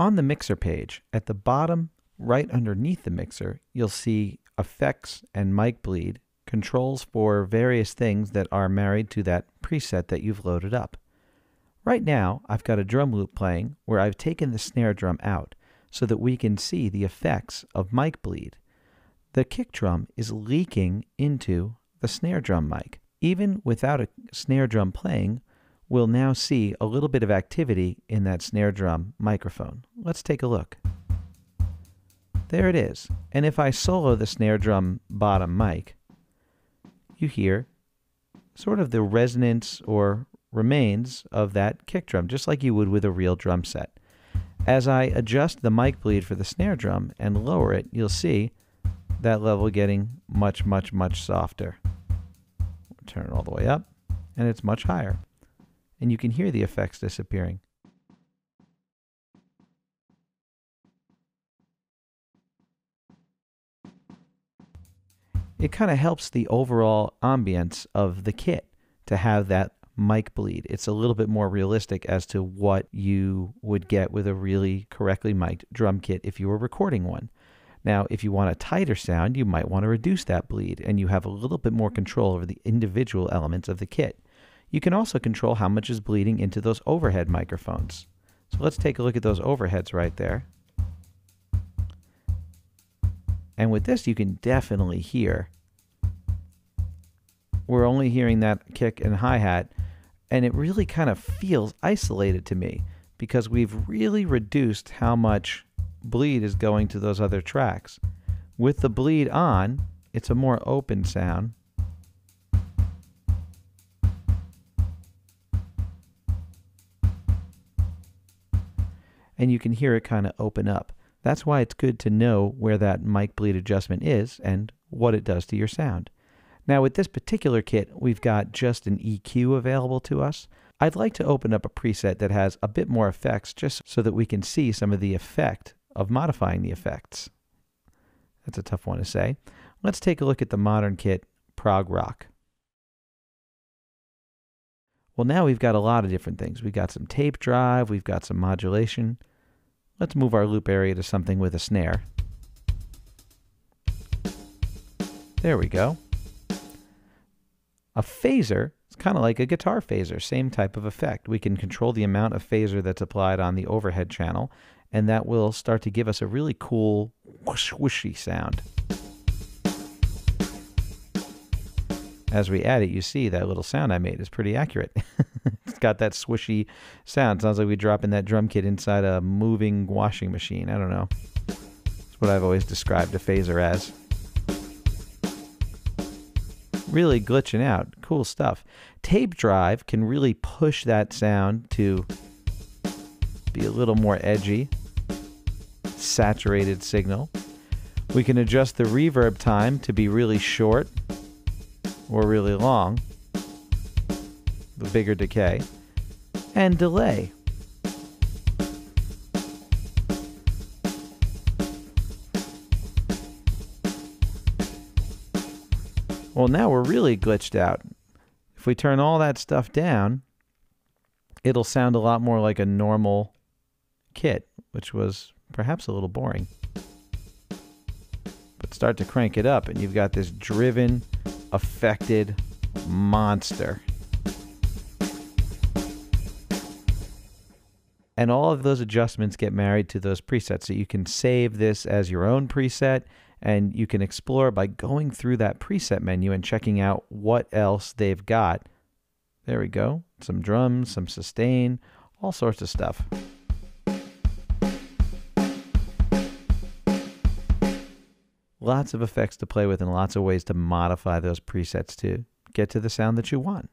On the mixer page, at the bottom, right underneath the mixer, you'll see effects and mic bleed, controls for various things that are married to that preset that you've loaded up. Right now, I've got a drum loop playing where I've taken the snare drum out so that we can see the effects of mic bleed. The kick drum is leaking into the snare drum mic. Even without a snare drum playing, we'll now see a little bit of activity in that snare drum microphone. Let's take a look. There it is. And if I solo the snare drum bottom mic, you hear sort of the resonance or remains of that kick drum, just like you would with a real drum set. As I adjust the mic bleed for the snare drum and lower it, you'll see that level getting much, much, much softer. Turn it all the way up, and it's much higher and you can hear the effects disappearing. It kind of helps the overall ambience of the kit to have that mic bleed. It's a little bit more realistic as to what you would get with a really correctly mic'd drum kit if you were recording one. Now, if you want a tighter sound, you might want to reduce that bleed and you have a little bit more control over the individual elements of the kit. You can also control how much is bleeding into those overhead microphones. So let's take a look at those overheads right there. And with this, you can definitely hear. We're only hearing that kick and hi-hat, and it really kind of feels isolated to me because we've really reduced how much bleed is going to those other tracks. With the bleed on, it's a more open sound. And you can hear it kind of open up. That's why it's good to know where that mic bleed adjustment is and what it does to your sound. Now with this particular kit, we've got just an EQ available to us. I'd like to open up a preset that has a bit more effects just so that we can see some of the effect of modifying the effects. That's a tough one to say. Let's take a look at the modern kit Prog Rock. Well, now we've got a lot of different things. We've got some tape drive, we've got some modulation. Let's move our loop area to something with a snare. There we go. A phaser is kind of like a guitar phaser, same type of effect. We can control the amount of phaser that's applied on the overhead channel, and that will start to give us a really cool whoosh whooshy sound. As we add it, you see that little sound I made is pretty accurate. it's got that swishy sound. Sounds like we drop in that drum kit inside a moving washing machine. I don't know. It's what I've always described a phaser as. Really glitching out. Cool stuff. Tape drive can really push that sound to be a little more edgy, saturated signal. We can adjust the reverb time to be really short or really long, the bigger decay, and delay. Well, now we're really glitched out. If we turn all that stuff down, it'll sound a lot more like a normal kit, which was perhaps a little boring. But start to crank it up, and you've got this driven, affected monster. And all of those adjustments get married to those presets. So you can save this as your own preset and you can explore by going through that preset menu and checking out what else they've got. There we go. Some drums, some sustain, all sorts of stuff. Lots of effects to play with and lots of ways to modify those presets to get to the sound that you want.